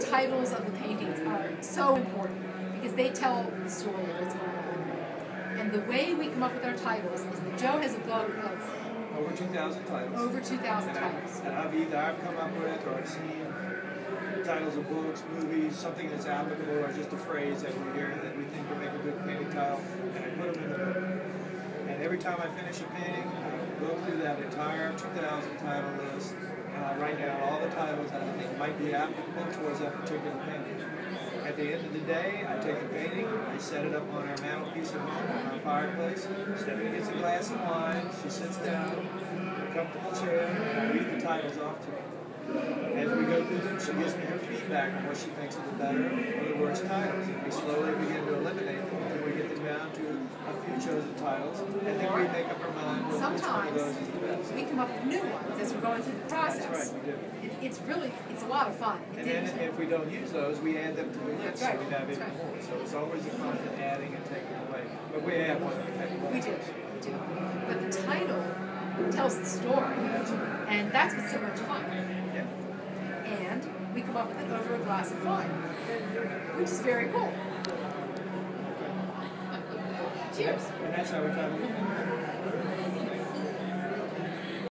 titles of the paintings are so important because they tell the story of what's going on. And the way we come up with our titles is that Joe has a book of over 2,000 titles. Over 2,000 titles. And I've either I've come up with or I've seen titles of books, movies, something that's applicable, or just a phrase that we hear that we think would make a good painting title, and I put them in the book. And every time I finish a painting, I go through that entire 2,000 title list, and I write down all the titles that I think might be applicable towards that particular painting. At the end of the day, I take the painting, I set it up on our mantelpiece at home, on our fireplace. Stephanie gets a glass of wine, she sits down, a comfortable chair, and I read the titles off to her. As we go through them, she gives me her feedback on what she thinks are the better or the worst titles. And we slowly begin to eliminate them until we get them down to a few chosen titles. And then we make up our mind which one of those is the best. We come up with new ones as we're going through the process. Right. It, it's really, it's a lot of fun. And then if we don't use those, we add them to the list, so we have even more. So it's always a constant adding and taking away. But we add one, we take one. We do, we do. But the title tells the story, and that's what's so much fun. Yeah. And we come up with it over a glass of wine, which is very cool. Cheers. And that's how we